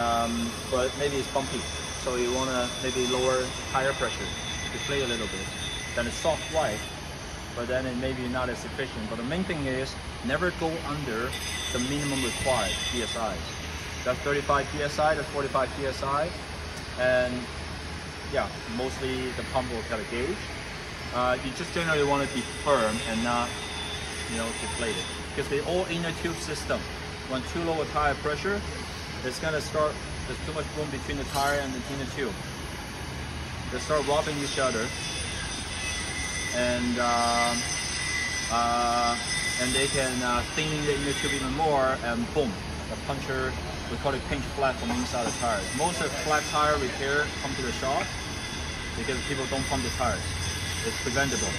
um, but maybe it's bumpy. So you want to maybe lower tire pressure, to play a little bit. Then it's soft white, but then it may be not as efficient. But the main thing is never go under the minimum required PSI. That's 35 PSI, that's 45 PSI. And yeah, mostly the pump will cut a gauge. Uh, you just generally want to be firm and not, you know, deflated. Because the all inner tube system, when too low a tire pressure, it's gonna start, there's too much room between the tire and the inner tube. They start rubbing each other. And uh, uh, and they can uh, thin the inner tube even more and boom, the puncture, we call it pinch flat from inside the tires. Most of flat tire repair come to the shop because people don't pump the tires. It's preventable.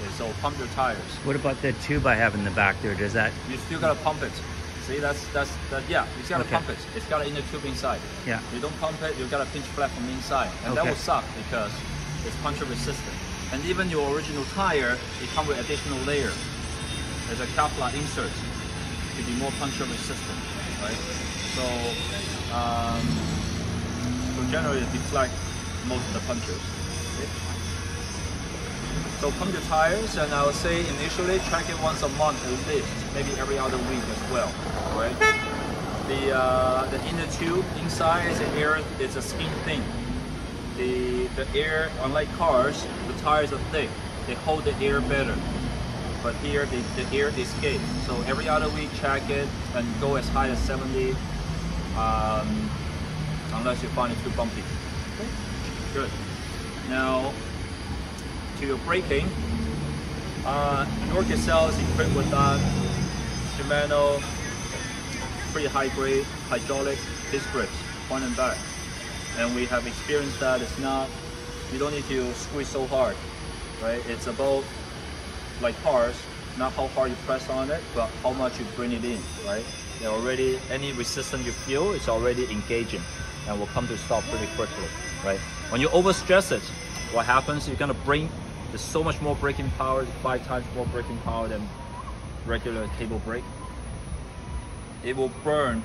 Okay, so pump your tires. What about the tube I have in the back there? Does that? You still gotta pump it. See, that's that's that. Yeah, you gotta Okay. pump it. It's got an inner tube inside. Yeah. You don't pump it, you gotta pinch flat from inside, and that will suck because it's puncture resistant. And even your original tire, it comes with additional layer. There's a Kevlar insert to be more puncture resistant, right? So, um, so generally it deflect most of the punctures. okay? So pump your tires, and I would say initially check it once a month at least, maybe every other week as well, right? The uh, the inner tube inside is an air, it's a skin thing. The the air, unlike cars, the tires are thick. They hold the air better. But here the, the air escapes. So every other week check it and go as high as 70, um, unless you find it too bumpy. Good. Now to your braking, uh, itself is equipped with that Shimano pretty high grade hydraulic disc brakes, front and back. And we have experienced that it's not, you don't need to squeeze so hard, right? It's about like cars, not how hard you press on it, but how much you bring it in, right? They're already, any resistance you feel, it's already engaging and will come to stop pretty quickly, right? When you overstress it, what happens, you're gonna bring, there's so much more braking power, five times more braking power than regular cable brake. It will burn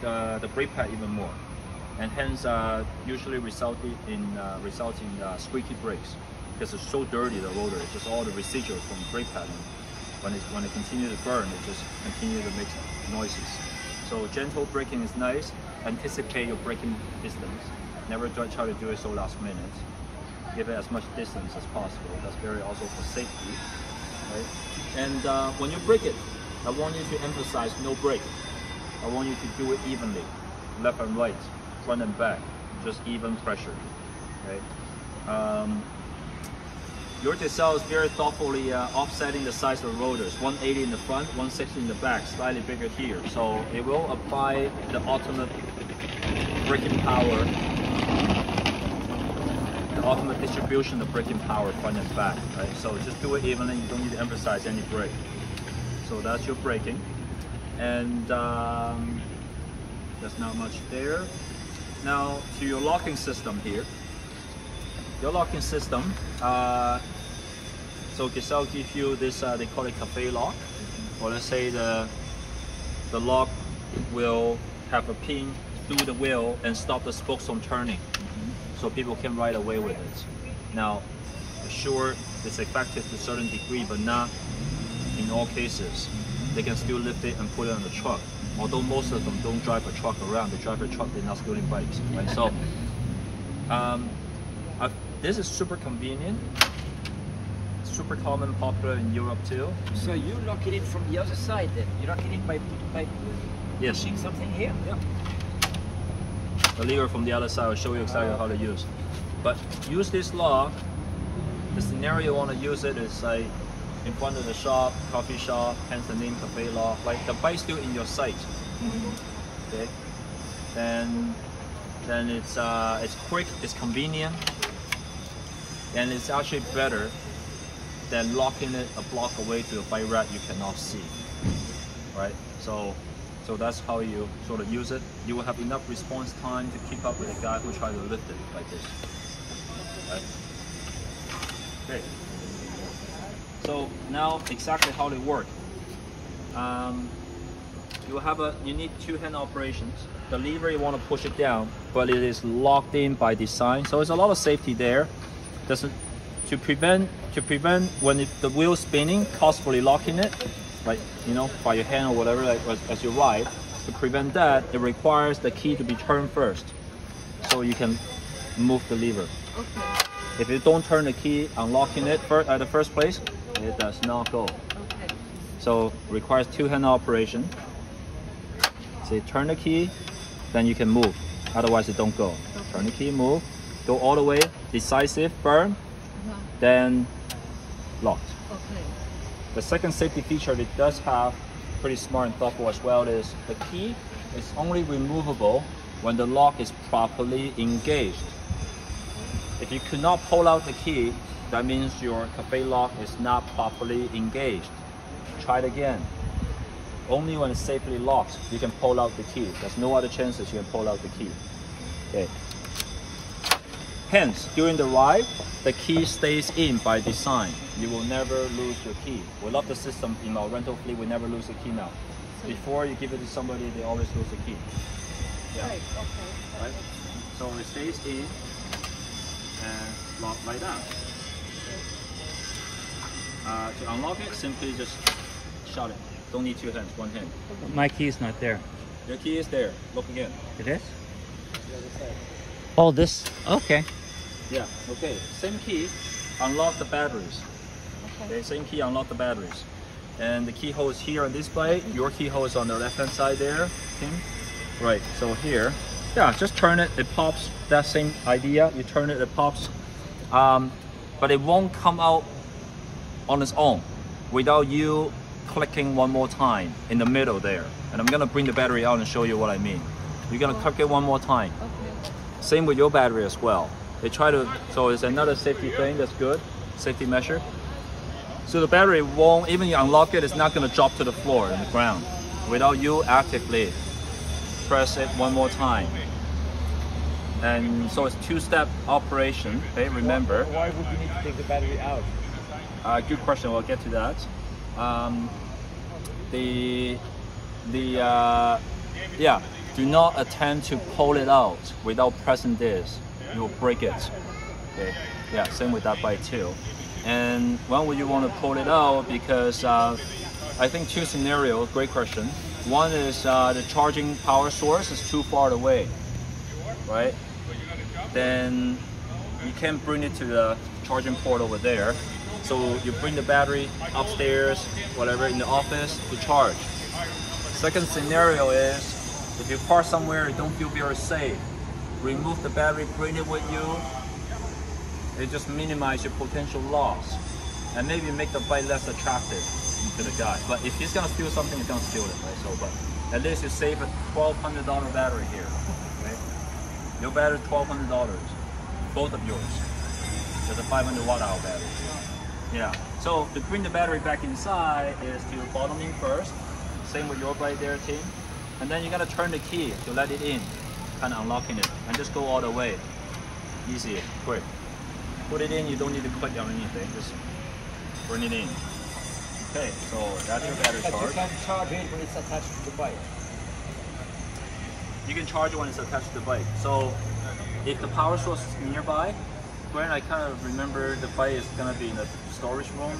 the, the brake pad even more. And hence uh, usually resulting in uh, resulting uh, squeaky brakes. Because it's so dirty the rotor it's just all the residual from the brake pad. When it when it continue to burn it just continues to make noises. So gentle braking is nice. Anticipate your braking distance. Never try to do it so last minute give it as much distance as possible that's very also for safety right and uh, when you brake it I want you to emphasize no brake I want you to do it evenly left and right front and back, just even pressure, right? Um, itself is very thoughtfully uh, offsetting the size of the rotors, 180 in the front, 160 in the back, slightly bigger here. So it will apply the ultimate braking power, ultimate distribution of braking power front and back, right? So just do it evenly, you don't need to emphasize any brake. So that's your braking. And um, there's not much there. Now to your locking system here. Your locking system, uh, so Gazelle give you this, uh, they call it cafe lock. Or let's say the, the lock will have a pin through the wheel and stop the spokes from turning. So people can ride away with it. Now, sure, it's effective to a certain degree, but not in all cases. They can still lift it and put it on the truck. Although most of them don't drive a truck around, they drive a truck, they're not stealing bikes, right? So, um, i this is super convenient, super common, popular in Europe too. So you lock it in from the other side then? You lock it in by, by Yes, pushing something here? Yeah. The lever from the other side will show you exactly how to use. But use this lock, the scenario you want to use it is like in front of the shop, coffee shop, hence the name cafe lock, like the bike still in your sight. Okay, then then it's uh, it's quick, it's convenient, and it's actually better than locking it a block away to a bike rack you cannot see. Right? So so that's how you sort of use it. You will have enough response time to keep up with a guy who try to lift it like this. Right? Okay. So now exactly how they work. Um, you have a you need two hand operations. the lever you want to push it down, but it is locked in by design. So there's a lot of safety there. Doesn't to prevent to prevent when it, the wheel spinning, possibly locking it, like you know by your hand or whatever, like as, as you ride. To prevent that, it requires the key to be turned first, so you can move the lever. Okay. If you don't turn the key, unlocking it first at the first place, it does not go. Okay. So requires two-hand operation. So turn the key, then you can move. Otherwise, it don't go. Turn the key, move, go all the way, decisive, burn Uh-huh. then locked. The second safety feature it does have, pretty smart and thoughtful as well, is the key is only removable when the lock is properly engaged. If you could not pull out the key, that means your cafe lock is not properly engaged. Try it again. Only when it's safely locked, you can pull out the key. There's no other chances you can pull out the key. Okay. Hence, during the ride, the key stays in by design. You will never lose your key. We love the system in our rental fleet. We never lose the key now. Before you give it to somebody, they always lose the key. Yeah. Right. Okay. Right? So it stays in and lock like that. Uh, to unlock it, simply just shut it. Don't need two hands, one hand. My key is not there. Your key is there. Look again. It is? Oh, this. Okay. Yeah. Okay. Same key. Unlock the batteries. Okay. Okay. Same key. Unlock the batteries. And the keyhole is here on this plate. Your keyhole is on the left hand side there, Tim. Right. So here, yeah, just turn it. It pops. That same idea. You turn it. It pops. Um, but it won't come out on its own without you clicking one more time in the middle there. And I'm gonna bring the battery out and show you what I mean. You're gonna click it one more time. Okay. Same with your battery as well. They try to, so it's another safety thing that's good, safety measure. So the battery won't, even you unlock it, it's not gonna drop to the floor in the ground without you actively press it one more time. And so it's two-step operation, okay, remember. Why would you need to take the battery out? Uh, good question. We'll get to that. Um, the the uh, yeah. Do not attempt to pull it out without pressing this. You'll break it. Okay. Yeah. Same with that bike too. And when would you want to pull it out? Because uh, I think two scenarios. Great question. One is uh, the charging power source is too far away, right? Then you can't bring it to the charging port over there. So you bring the battery upstairs, whatever, in the office to charge. Second scenario is if you park somewhere you don't feel very safe, remove the battery, bring it with you. It just minimize your potential loss. And maybe make the bike less attractive to the guy. But if he's gonna steal something, he's gonna steal it, right? So, but at least you save a $1,200 battery here? Your battery $1,200, both of yours. There's a 500 watt hour battery. Yeah. So to bring the battery back inside is to bottom in first. Same with your bike there, Tim. And then you're gonna turn the key to let it in, kind of unlocking it, and just go all the way. Easy, quick. Put it in. You don't need to click on anything. Just bring it in. Okay. So that's your battery But you can charge it when it's attached to the bike. You can charge it when it's attached to the bike. So if the power source is nearby, Gwen, I kind of remember the bike is gonna be in the storage room.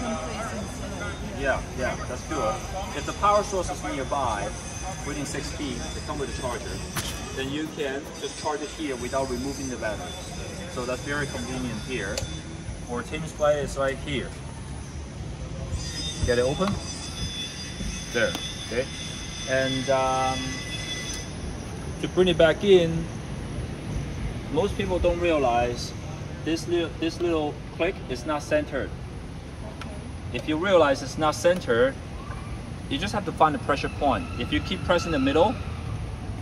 Yeah. Yeah, yeah, that's good. If the power source is nearby, within six feet, they come with a charger, then you can just charge it here without removing the battery. So that's very convenient here. For Tim's bike, it's right here. Get it open? There, okay? And um, to bring it back in, most people don't realize this little, this little click is not centered. If you realize it's not centered, you just have to find the pressure point. If you keep pressing the middle,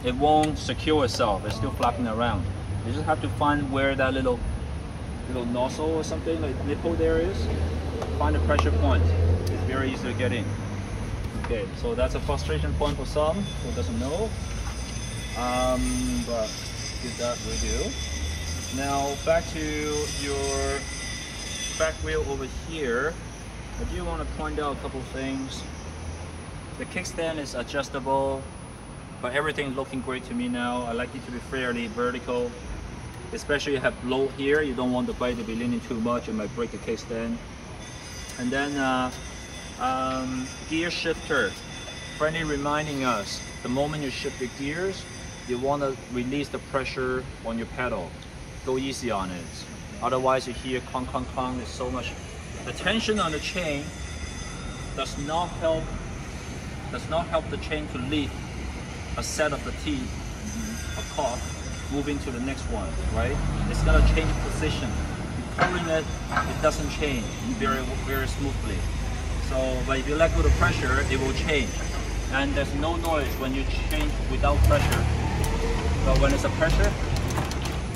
it won't secure itself. It's still flapping around. You just have to find where that little little nozzle or something like nipple there is. Find the pressure point. It's very easy to get in. Okay, so that's a frustration point for some who doesn't know. Um, but give that we do. Now back to your back wheel over here. I do want to point out a couple things. The kickstand is adjustable but everything's looking great to me now. I like it to be fairly vertical, especially you have low here. You don't want the bike to be leaning too much. It might break the kickstand. And then uh, um, gear shifter, friendly reminding us the moment you shift the gears, you want to release the pressure on your pedal. Go easy on it. Otherwise, you hear clunk, clunk, clunk. There's so much. The tension on the chain does not help. Does not help the chain to lift a set of the teeth, a cock, moving to the next one, right? It's gonna change position. Pulling it, it doesn't change very, very smoothly. So, but if you let go the pressure, it will change. And there's no noise when you change without pressure. But when it's a pressure,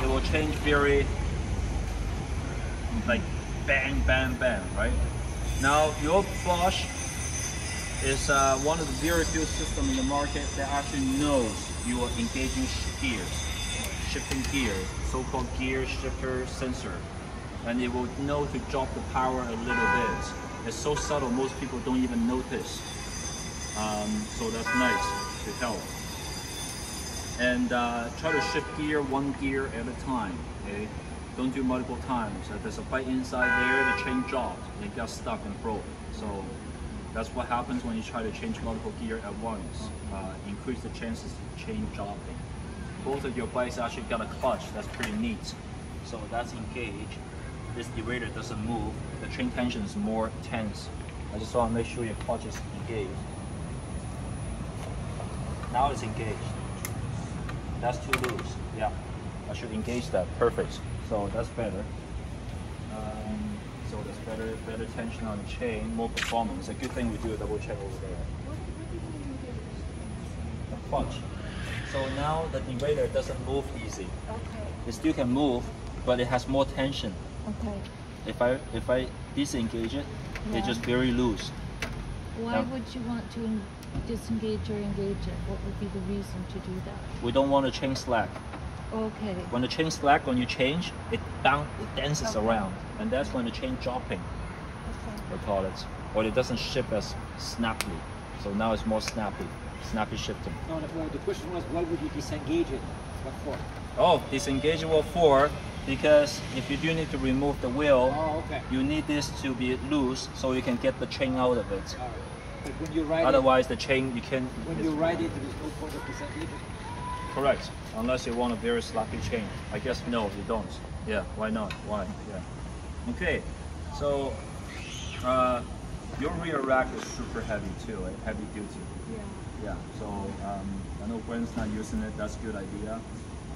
it will change very, like bang, bang, bang, right? Now your Bosch is uh, one of the very few systems in the market that actually knows you are engaging gears, shifting gears, so-called gear shifter sensor, and it will know to drop the power a little bit. It's so subtle, most people don't even notice. Um, so that's nice to help. And uh, try to shift gear one gear at a time. Okay, don't do multiple times. If there's a bite inside there, the chain dropped, it got stuck and broke. So that's what happens when you try to change multiple gear at once. Uh, increase the chances of chain dropping. Both of your bikes actually got a clutch. That's pretty neat. So that's engaged. This derailleur doesn't move. The chain tension is more tense. I just want to make sure your clutch is engaged. Now it's engaged. That's too loose. Yeah, I should engage that. Perfect. So that's better. Um, so there's better better tension on the chain, more performance. A good thing we do a double check over there. The clutch. So now the derailleur doesn't move easy. Okay. It still can move, but it has more tension. Okay. If I if I disengage it, Yeah. it's just very loose. Why Yeah. would you want to disengage or engage it? What would be the reason to do that? We don't want to chain slack. Okay. When the chain slack, when you change, it bound, it dances Okay. around, and that's when the chain dropping. Okay. we call it, or it doesn't shift as snappily. So now it's more snappy, snappy shifting. No, no, well, the question was, why would you disengage it? What for? Oh, disengage wheel four, because if you do need to remove the wheel, Oh, okay. you need this to be loose so you can get the chain out of it. All right. But when you ride Otherwise, the chain you can. it, when you ride it, there is no point of disengaging. Correct, unless you want a very slappy chain. I guess no, you don't. Yeah, why not? Why? Yeah. Okay, so uh, your rear rack is super heavy too, right? heavy duty. Yeah. Yeah, so um, I know Gwen's not using it, that's a good idea.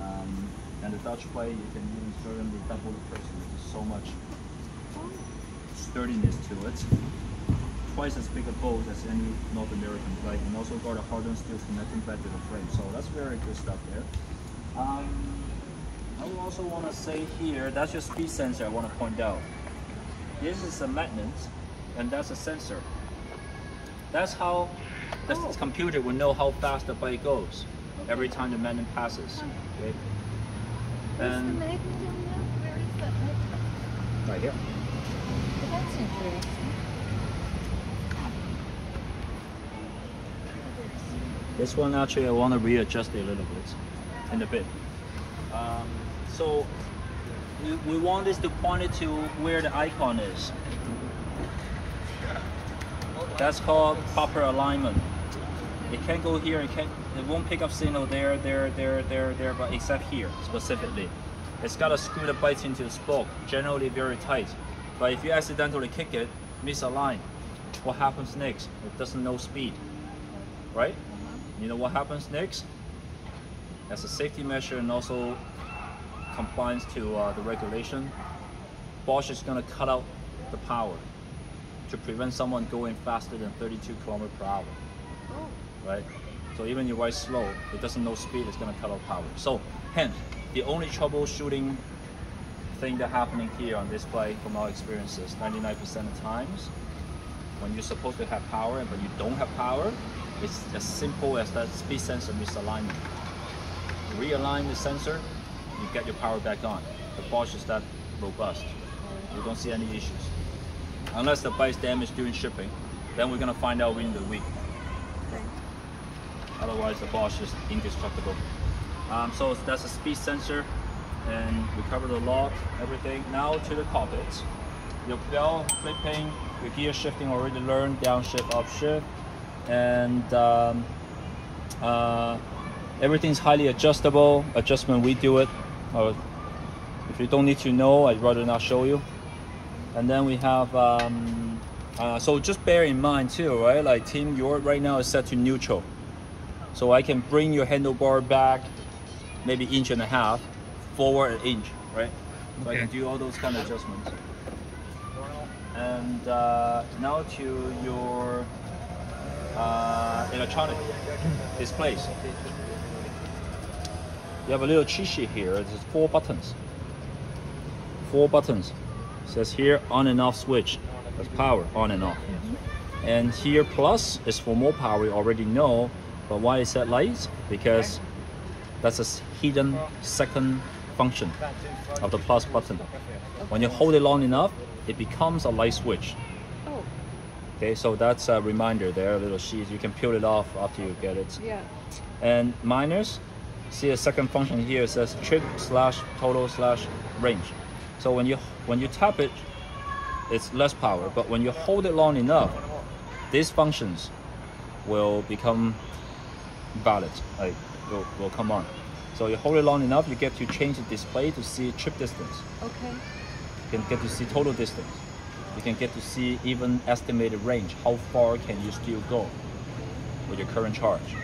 Um, and the Dutch way, you can even certainly double the pressure, there's so much sturdiness to it. Twice as big a bolt as any North American bike, and also got a hardened steel connecting back to the frame, so that's very good stuff there. Um, I would also want to say here, that's your speed sensor I want to point out. This is a magnet, and that's a sensor. That's how the Oh. computer will know how fast the bike goes every time the magnet passes. Okay? Where's the And magnet on that? Where is that magnet? right here. Well, that's interesting. This one actually I want to readjust a little bit in a bit. Um, so we, we want this to point it to where the icon is. That's called proper alignment. It can't go here, it can't, it won't pick up signal there, there, there, there, there, but except here specifically. It's got to screw the bites into the spoke, generally very tight. But if you accidentally kick it, misalign, what happens next? It doesn't know speed, right? You know what happens next? As a safety measure and also compliance to uh, the regulation, Bosch is going to cut out the power to prevent someone going faster than 32 km per hour, Oh. right? So even if you ride slow, it doesn't know speed, it's going to cut out power. So hence, the only troubleshooting thing that happening here on this bike from our experiences, 99% of times, when you're supposed to have power but you don't have power, it's as simple as that speed sensor misalignment. You realign the sensor, you get your power back on. The Bosch is that robust. We don't see any issues. Unless the bike's damaged during shipping, then we're gonna find out within the week. Okay. Otherwise, the Bosch is indestructible. Um, so that's a speed sensor, and we cover the lock, everything. Now to the cockpit. Your bell flipping, your gear shifting already learned, downshift, upshift, and um, uh, everything's highly adjustable. Adjustment, we do it. Uh, if you don't need to know, I'd rather not show you. And then we have, um, uh, so just bear in mind too, right? Like Tim, your right now is set to neutral. So I can bring your handlebar back maybe inch and a half, forward an inch, right? So I can do all those kind of adjustments. And uh, now to your uh, electronic displays. You have a little cheat sheet here. There's four buttons. Four buttons. says here on and off switch. That's power on and off. And here plus is for more power. You already know. But why is that light? Because that's a hidden second function of the plus button. When you hold it long enough, it becomes a light switch. Okay, so that's a reminder there, a little sheet. You can peel it off after you get it. yeah. And minus, see a second function here it says trip slash total slash range. So when you when you tap it, it's less power. But when you hold it long enough, these functions will become valid. Like will, will come on. So you hold it long enough, you get to change the display to see trip distance. Okay. You can get to see total distance. You can get to see even estimated range. How far can you still go with your current charge?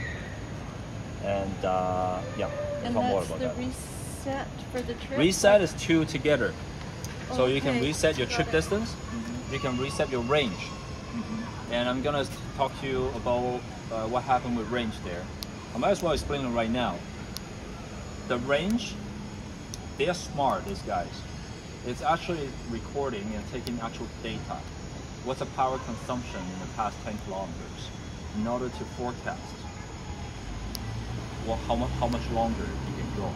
And uh, yeah, And talk more about the that. reset for the trip? Reset is two together. So you can reset your trip distance. Mm-hmm. You can reset your range. And I'm gonna talk to you about uh, what happened with range there. I might as well explain it right now. The range, they are smart, these guys. It's actually recording and taking actual data. What's the power consumption in the past 10 kilometers in order to forecast well, how, much, how much longer you can go.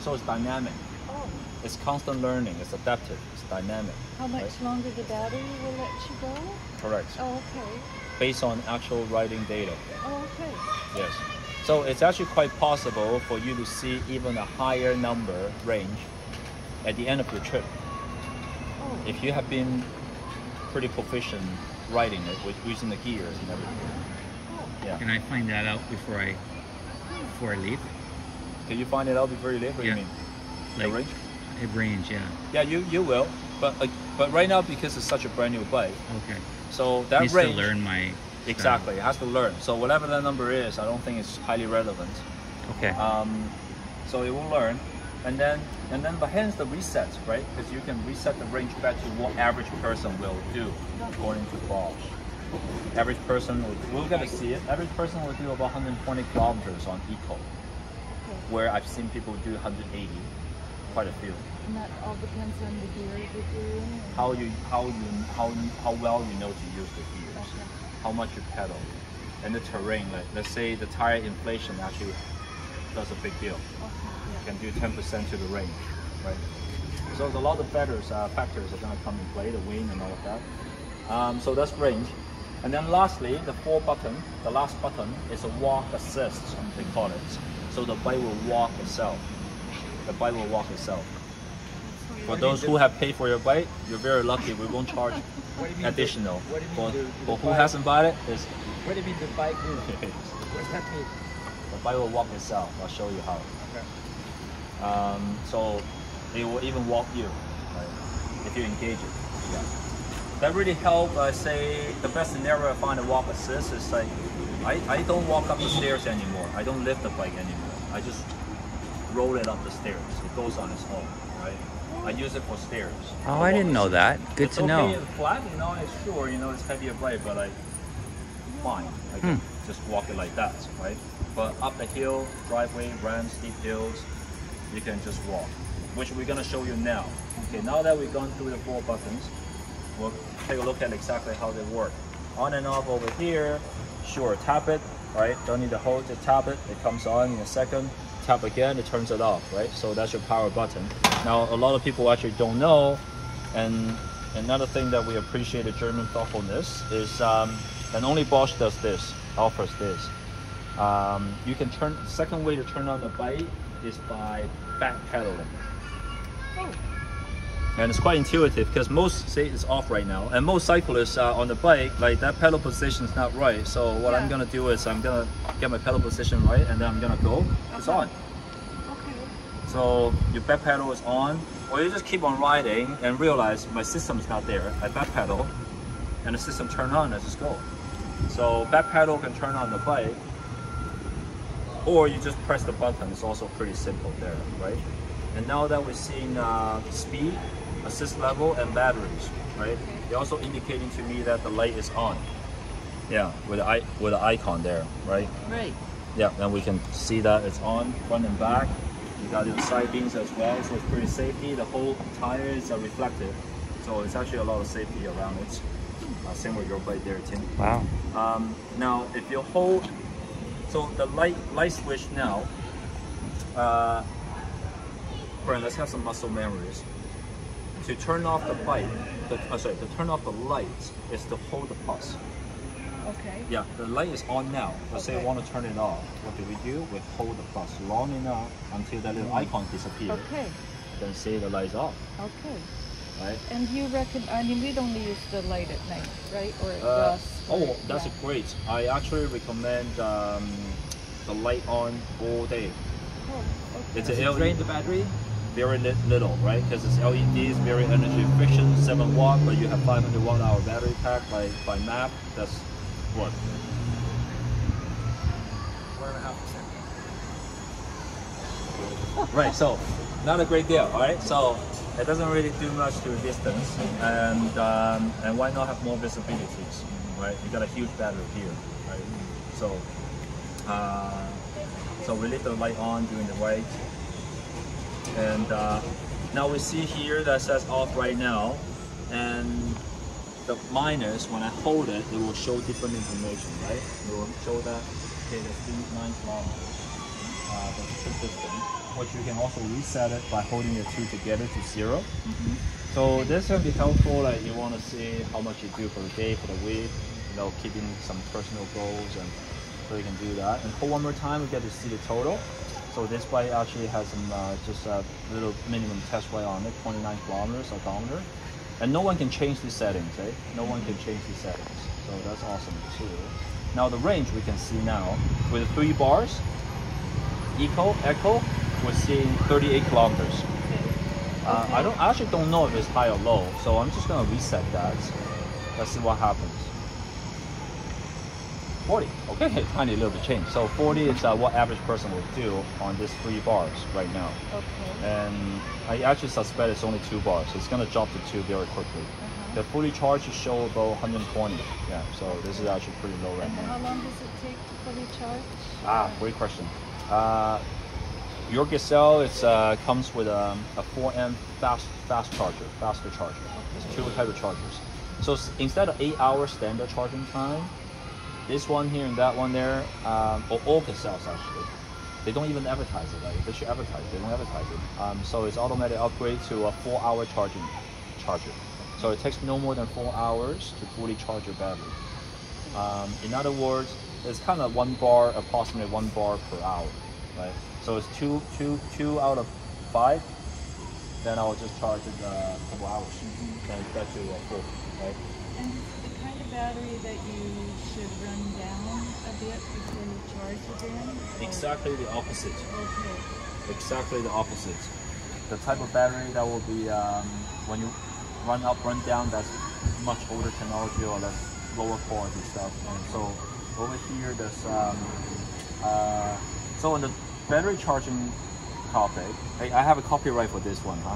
So it's dynamic. Oh, It's constant learning. It's adaptive. It's dynamic. how much right? longer the battery will let you go? Correct. Oh, okay. Based on actual writing data. Oh, okay. Yes. So it's actually quite possible for you to see even a higher number range at the end of your trip Oh, if you have been pretty proficient riding it with using the gears and everything. Yeah. Can I find that out before I before I leave? Can you find it out before you leave? What do Yeah. you mean? The Like range? a range, yeah. Yeah, you you will. But uh, but right now because it's such a brand new bike, Okay. so that Needs range to learn my exactly it has to learn. So whatever that number is, I don't think it's highly relevant. Okay. Um, so it will learn, and then and then but hence the reset, right? Because you can reset the range back to what average person will do according to Bosch. Average person, will, we're gonna see it. Average person will do about 120 kilometers on eco, where I've seen people do 180, quite a few. And that all depends on the gear you're in? How you how you how how well you know to use the gears, Okay. how much you pedal, and the terrain. Like let's say the tire inflation actually does a big deal. Okay, can do 10% to the range, right? So there's a lot of factors, uh, factors are going to come in play, the wind and all of that. Um, so that's range. And then lastly, the four button, the last button is a walk assist, they call it. So the bike will walk itself. The bike will walk itself. For those who have paid for your bike, you're very lucky. We won't charge What do you mean the- additional. But, do For, mean the- for the who hasn't bought it, is What do you mean the bike move? What's that mean? the bike will walk itself. I'll show you how. Um, so it will even walk you right, if you engage it. Yeah. That really help. I say the best scenario I find a walk assist is like I, I don't walk up the stairs anymore. I don't lift the bike anymore. I just roll it up the stairs. It goes on its own, right? I use it for stairs. oh, I didn't know that. Good it's to okay know. in flat, you know, it's sure, you know, it's heavier bike, but like fine. I can Hmm. just walk it like that, right? But up the hill, driveway, ramp, steep hills, you can just walk, which we're gonna show you now. Okay, now that we've gone through the four buttons, we'll take a look at exactly how they work. On and off over here, sure, tap it, right? Don't need to hold it, tap it, it comes on in a second. Tap again, it turns it off, right? So that's your power button. Now, a lot of people actually don't know, and another thing that we appreciate the German thoughtfulness is, um, and only Bosch does this, offers this. Um, you can turn. Second way to turn on the bike is by back pedaling. Oh, and it's quite intuitive because most say it's off right now and most cyclists are on the bike like that pedal position is not right. So what i'm gonna do is i'm gonna get my pedal position right and then i'm gonna go. It's on. Okay. so your back pedal is on or you just keep on riding and realize my system is not there. I back pedal and the system turn on and just go. So back pedal can turn on the bike or you just press the button it's also pretty simple there right and now that we're seeing uh, speed assist level and batteries right they're also indicating to me that the light is on yeah with the, i- with the icon there right Right. yeah, and we can see that it's on front and back. You got your side beams as well, so it's pretty safety. The whole tires are reflective, so it's actually a lot of safety around it. Uh, same with your bike there, Tim. Wow. Um, now, if you hold, so the light light switch now. Uh, Brian, let's have some muscle memories. To turn off the bike, the, uh, sorry, to turn off the lights is to hold the plus. Okay. Yeah, the light is on now. Let's say Okay. you want to turn it off. What do we do? We hold the plus long enough until that little icon disappears. Okay. Then say the light's off, Okay. Right? And you reckon? I mean, we'd only use the light at night, right? Or at Uh, dusk. oh, or- that's yeah. great. I actually recommend um, the light on all day. Oh, okay. It's Does a it drain the battery? very li- little, right? Because it's LEDs, very energy efficient, 7 watt, but you have 500 watt hour battery pack by, by map. That's what? One and a half percent. Right, so not a great deal, all right? So it doesn't really do much to distance, and um, and why not have more visibilities, right? You got a huge battery here, right? So uh, so we leave the light on during the ride, and uh, now we see here that says off right now, and the minus when I hold it, it will show different information, right? It will show that okay, the speed nine kilometers the trip distance, which you can also reset it by holding the two together to 0 Mm-hmm. So this will be helpful, like you want to see how much you do for the day, for the week, you know, keeping some personal goals, and so you can do that. And hold one more time, we get to see the total. So this bike actually has some uh, just a little minimum test ride on it, 29 kilometers odometer. And no one can change these settings, right? No one can change these settings. So that's awesome too. Now the range we can see now with three bars, Eco, Echo, we're seeing 38 kilometers. Uh, I don't I actually don't know if it's high or low, so I'm just gonna reset that. Let's see what happens. 40. Okay, tiny little bit change. So 40 is uh, what average person will do on these three bars right now. Okay. And I actually suspect it's only two bars. It's gonna drop to two very quickly. Uh-huh. The fully charged should show about 120. Yeah, so this is actually pretty low right And now. how long does it take to fully charge? Ah, great question. Uh, your Gazelle it's, uh, comes with um, a 4M fast fast charger, faster charger. It's two type of chargers. So instead of eight hour standard charging time, this one here and that one there, um, or all Gazelles actually, they don't even advertise it. Like they should advertise, they don't advertise it. Um, so it's automatic upgrade to a four hour charging charger. So it takes no more than four hours to fully charge your battery. Um, in other words, it's kind of one bar, approximately one bar per hour, right? So it's two, two, two out of five. Then I'll just charge it uh, a couple hours, then it get to uh, full, right? And is the kind of battery that you should run down a bit before you charge again? or- Exactly the opposite. Okay. Exactly the opposite. The type of battery that will be um, when you run up, run down, that's much older technology or that's lower quality stuff. And so over here, there's um, uh, so on the battery charging topic, I, I have a copyright for this one, huh?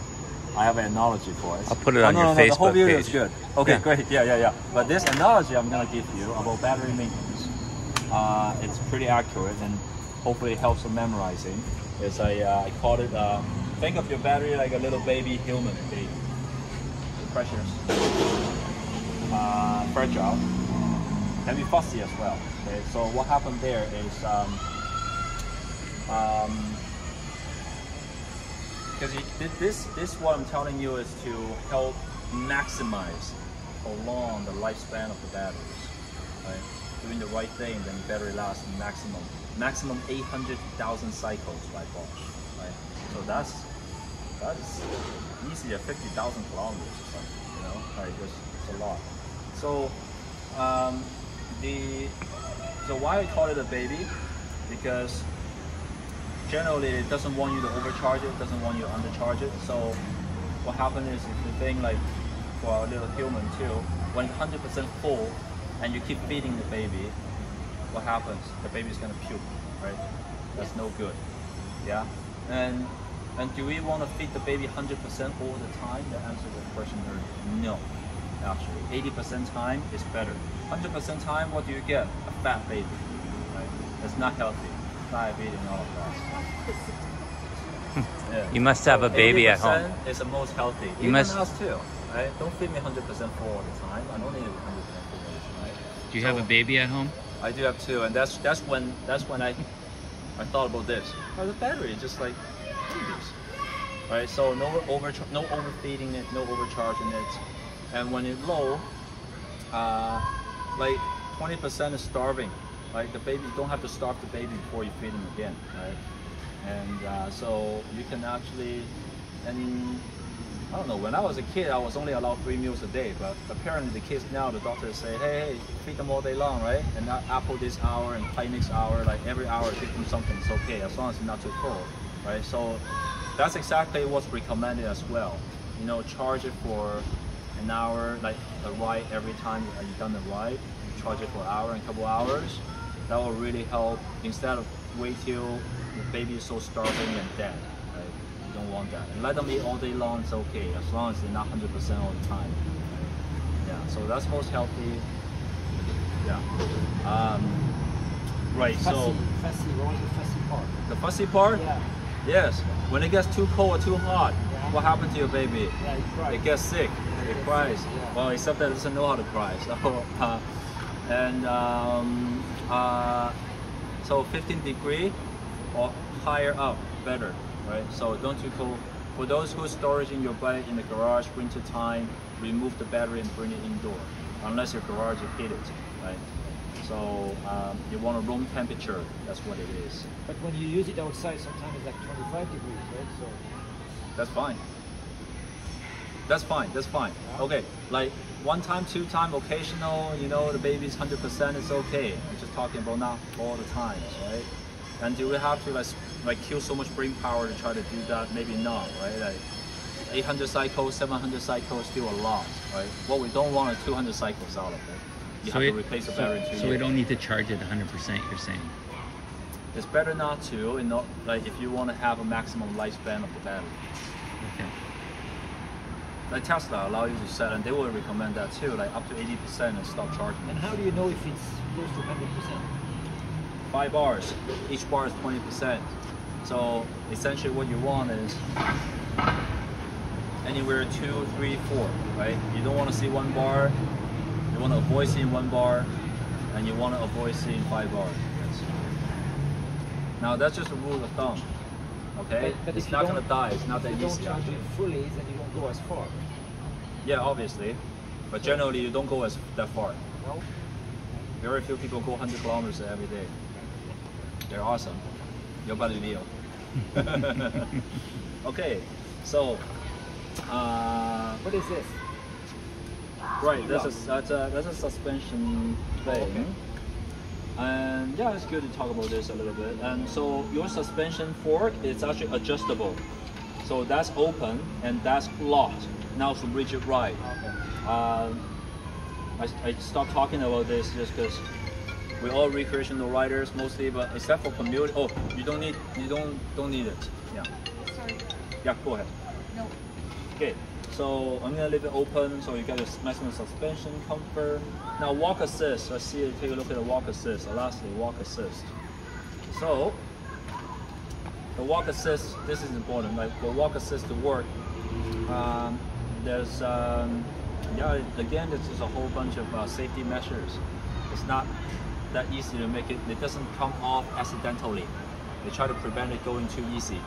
I have an analogy for it. I'll put it Oh, on no, your no, no, The whole Facebook video is good. Okay, Yeah. great. Yeah, yeah, yeah. But this analogy I'm gonna give you about battery maintenance, uh, it's pretty accurate and hopefully it helps with memorizing. Is I uh, I called it. Uh, think of your battery like a little baby human being. Precious, uh, fragile, can be fussy as well. Okay, so what happened there is. Um, um, because this this what I'm telling you is to help maximize along the lifespan of the batteries. Right? doing the right thing, then the battery lasts maximum maximum 800,000 cycles by Bosch, right? So that's that's easy at 50,000 kilometers or something, you know, like it's, it's a lot. So um, the so why I call it a baby? Because generally it doesn't want you to overcharge it, doesn't want you to undercharge it. So what happens is if the thing like for our little human too, when 100% full and you keep feeding the baby, what happens? The baby's gonna puke, right? That's no good. Yeah. And and do we want to feed the baby 100% all the time? The answer to the question is no. Actually, 80% time is better. 100% time, what do you get? A fat baby. Right? That's not healthy. Diabetes and all of that. You must have a baby at home. 80% the most healthy. You Even must- us too. Right? Don't feed me 100% full all the time. I don't need 100% full. Right? Do you have a baby at home? I do have two, and that's that's when that's when I I thought about this. Oh, the battery is just like babies, right? So no over no overfeeding it, no overcharging it, and when it's low, uh, like 20% is starving. Like the baby, you don't have to starve the baby before you feed them again, right? And uh, so you can actually, and I don't know, when I was a kid, I was only allowed three meals a day, but apparently the kids now, the doctors say, hey, hey, feed them all day long, right? And not apple this hour and pie next hour, like every hour give them something, it's okay, as long as it's not too full, right? So that's exactly what's recommended as well. You know, charge it for an hour, like a ride every time you've done the ride, you charge it for an hour and a couple hours. That will really help instead of wait till the baby is so starving and dead, right? You don't want that. And let them eat all day long, it's okay, as long as they're not 100% all the time. Yeah, so that's most healthy. Yeah. Um, right, Fussy, so fussy, what was the fussy part? the fussy part, Yeah, yes, when it gets too cold or too hot, Yeah. what happened to your baby? yeah, tried. It gets sick. It gets cries. sick, yeah. Well, except that it doesn't know how to cry. So, uh, and um, uh, so 15 degree or higher up, better, right? So don't you cold. For those who storage in your bike in the garage winter time, remove the battery and bring it indoor, unless your garage is heated, right? So um, you want a room temperature. That's what it is. But when you use it outside, sometimes it's like 25 degrees, right? So That's fine. That's fine. That's fine. Okay, like one time, two time, occasional. You know, the baby's hundred percent. It's okay. I'm just talking about not all the times, right? And do we have to like like kill so much brain power to try to do that? Maybe not, right? Like 800 cycles, 700 cycles, still a lot, right? What we don't want is 200 cycles out of it. You so have it- to replace the so- battery in two so we don't need to charge it 100%, you're saying? It's better not to, and not like if you want to have a maximum lifespan of the battery. Okay. Like Tesla allow you to set, and they will recommend that too, like up to 80% and stop charging. And how do you know if it's close to 100%? Five bars, each bar is 20%. So essentially what you want is anywhere two, three, four, right? You don't want to see one bar, you want to avoid seeing one bar, and you want to avoid seeing five bars. Yes. Now that's just a rule of thumb, okay? But- but it's not gonna die, it's not that If you easy. don't charge actually. it fully, then you don't go as far. Yeah, obviously, but generally you don't go as that far. No? Very few people go 100 kilometers every day. They're awesome. Your buddy Leo. okay, so uh, What is this? right, this is that's a that's a suspension thing. okay. And yeah, it's good to talk about this a little bit. And so your suspension fork is actually adjustable. So that's open and that's locked. Now to reach it right. Okay. Um, I, I stopped talking about this just because we're all recreational riders mostly, but except for commute. Oh, you don't need you don't don't need it. Yeah, Sorry, yeah. Go ahead. no, Okay, so I'm gonna leave it open so you get your maximum suspension comfort. Now walk assist. Let's see. Take a look at the walk assist. Lastly, walk assist. So the walk assist. This is important. Like for walk assist to work, um, there's um, yeah. Again, this is a whole bunch of uh, safety measures. It's not that easy to make it. It doesn't come off accidentally. They try to prevent it going too easy.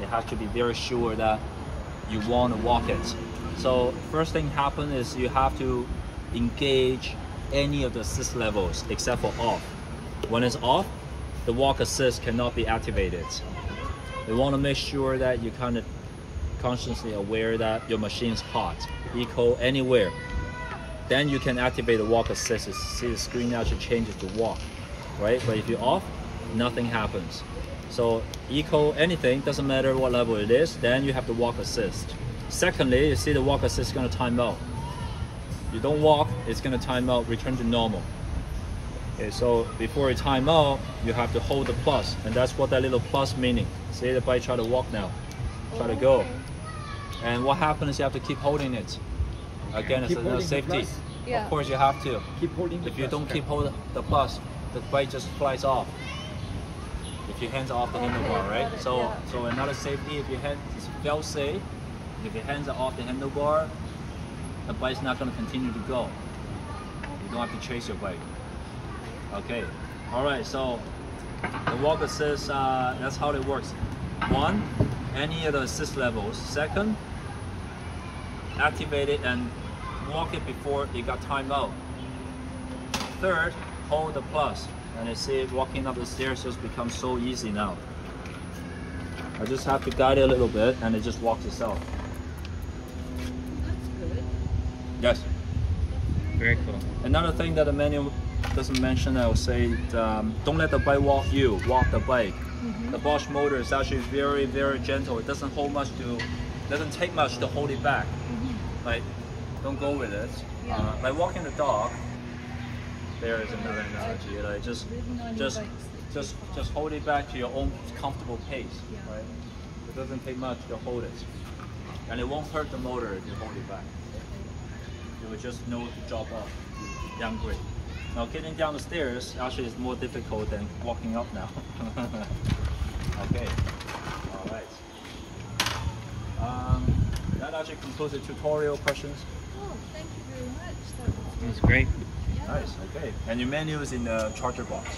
They have to be very sure that you want to walk it. So first thing happen is you have to engage any of the assist levels except for off. When it's off, the walk assist cannot be activated. You want to make sure that you kind of consciously aware that your machine's hot, eco anywhere. Then you can activate the walk assist. You See the screen now actually changes to walk, right? But if you're off, nothing happens. So eco anything doesn't matter what level it is. Then you have the walk assist. Secondly, you see the walk assist is gonna time out. You don't walk, it's gonna time out, return to normal. Okay, so before you time out, you have to hold the plus, and that's what that little plus meaning. See the bike try to walk now, try to go. Oh, and what happens? You have to keep holding it. Again, it's Keep another holding safety. Yeah. Of course, you have to. Keep holding the If you plus. don't Okay. keep hold the plus, the bike just flies off. If your hands are off the handlebar, right? So, so another safety. If your hands fail safe, if your hands are off the handlebar, the bike's not going to continue to go. You don't have to chase your bike. Okay. All right. So the walk assist. Uh, that's how it works. One, any of the assist levels. Second, activate it and walk it before it got timed out. Third, hold the plus. And I see it walking up the stairs just becomes so easy now. I just have to guide it a little bit and it just walks itself. That's good. Yes. Very cool. Another thing that the manual doesn't mention, I will say, um, don't let the bike walk you, walk the bike. The Bosch motor is actually very, very gentle. It doesn't hold much to, doesn't take much to hold it back. Like, don't go with it. Yeah. Uh, like walking the dog. There is another analogy. Like just, Ridden on your just, just, just hold it back to your own comfortable pace. Right. It doesn't take much to hold it, and it won't hurt the motor if you hold it back. You will just know to drop off down grade. Now getting down the stairs actually is more difficult than walking up now. okay. All right. Um, that actually concludes the tutorial questions. Oh, thank you very much. That was It was great. Nice. Okay. And your menu is in the charger box.